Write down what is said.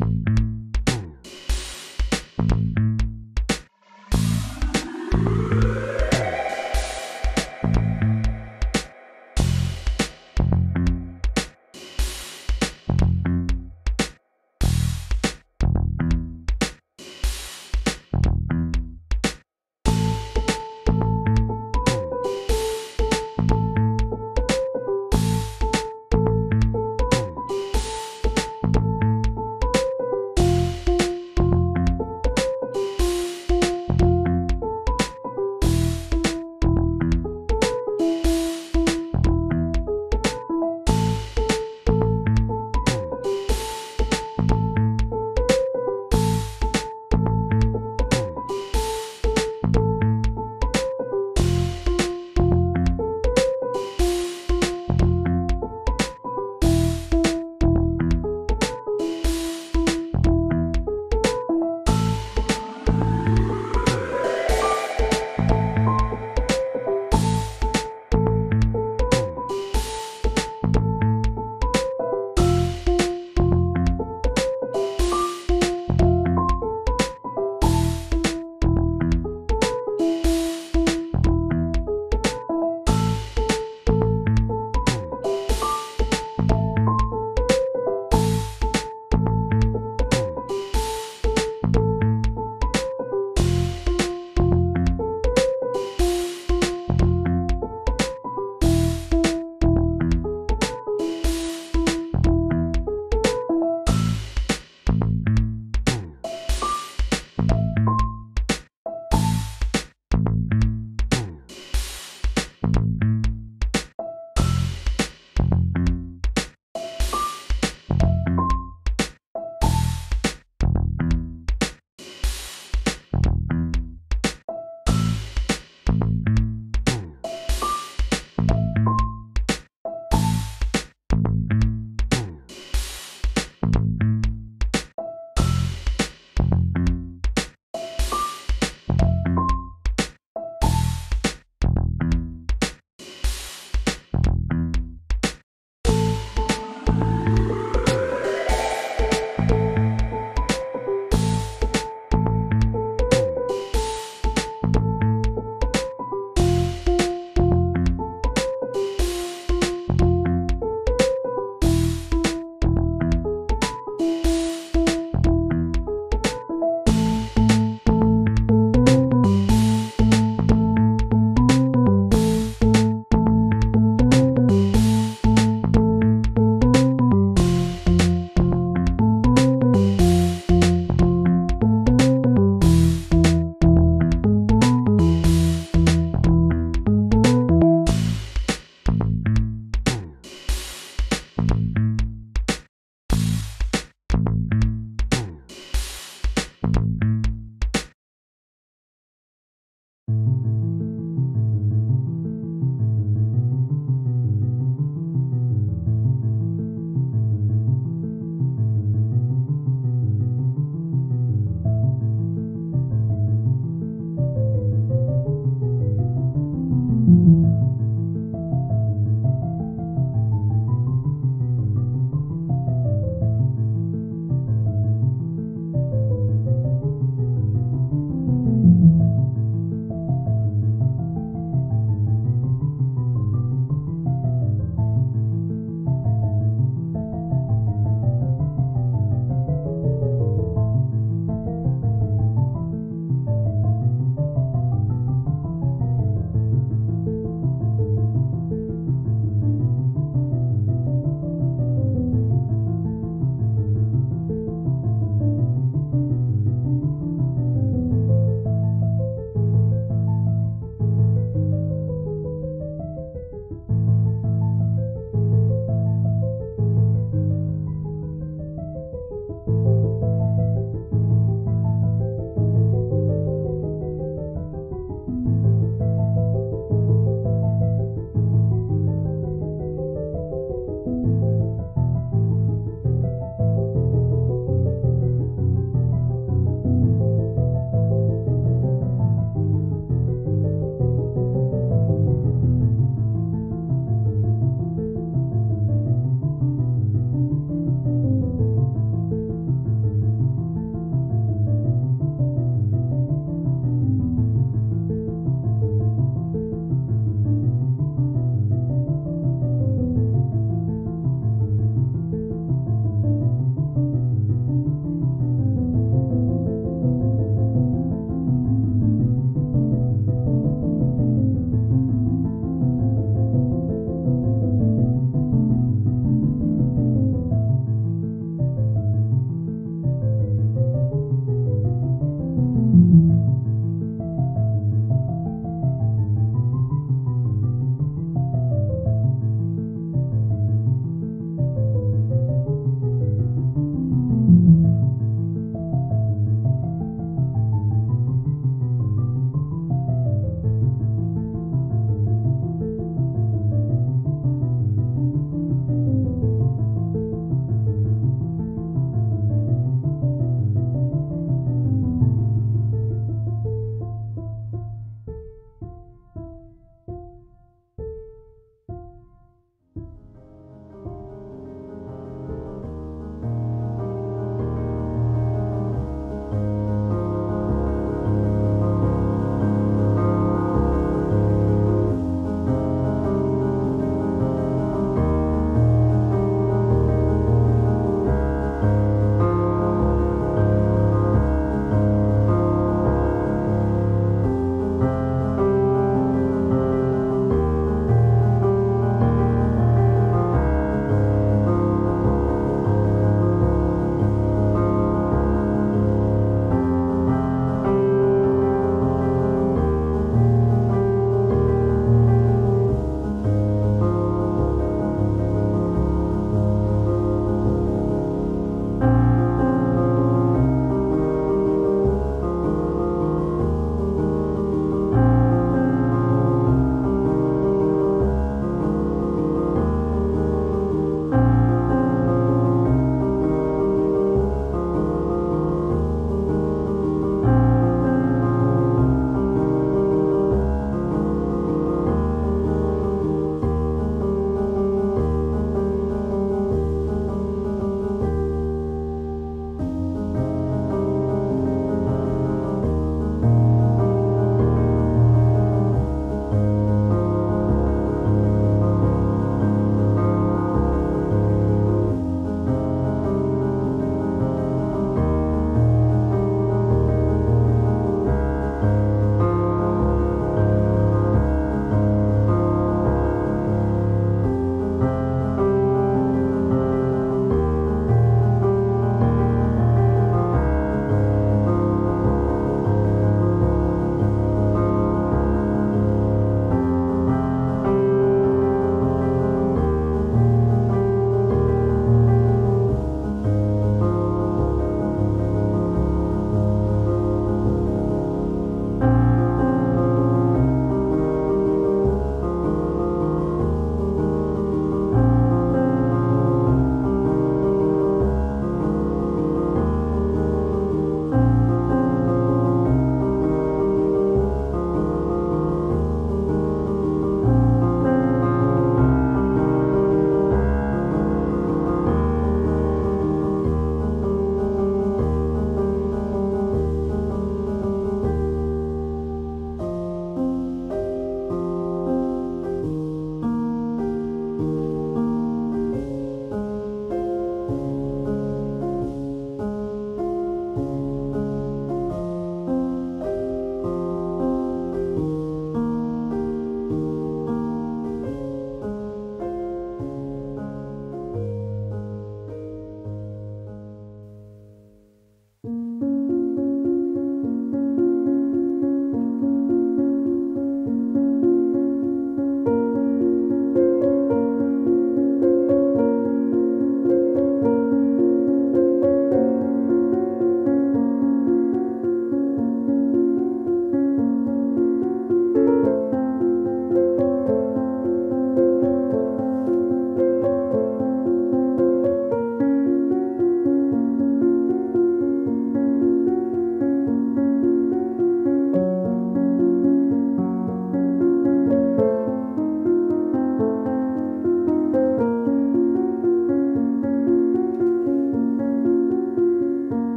Bye.